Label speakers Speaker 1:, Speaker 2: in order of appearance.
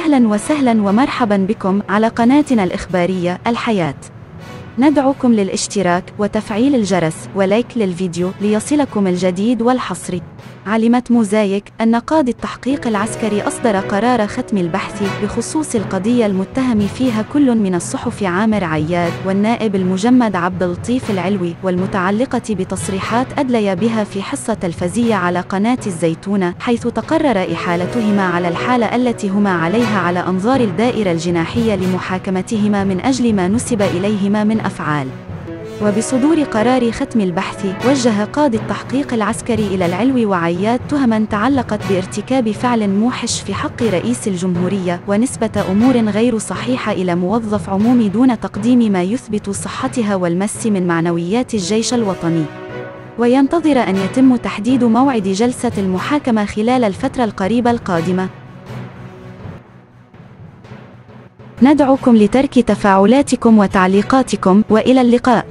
Speaker 1: أهلا وسهلا ومرحبا بكم على قناتنا الإخبارية الحياة. ندعوكم للاشتراك وتفعيل الجرس ولايك للفيديو ليصلكم الجديد والحصري علمت موزايك أن قاضي التحقيق العسكري أصدر قرار ختم البحث بخصوص القضية المتهم فيها كل من الصحفي عامر عياد والنائب المجمد عبد اللطيف العلوي والمتعلقة بتصريحات أدلي بها في حصة تلفزية على قناة الزيتونة حيث تقرر إحالتهما على الحالة التي هما عليها على أنظار الدائرة الجناحية لمحاكمتهما من أجل ما نسب إليهما من أفعال وبصدور قرار ختم البحث وجه قاضي التحقيق العسكري إلى العلوي وعياد تهما تعلقت بارتكاب فعل موحش في حق رئيس الجمهورية ونسبة أمور غير صحيحة إلى موظف عمومي دون تقديم ما يثبت صحتها والمس من معنويات الجيش الوطني. وينتظر أن يتم تحديد موعد جلسة المحاكمة خلال الفترة القريبة القادمة. ندعوكم لترك تفاعلاتكم وتعليقاتكم وإلى اللقاء.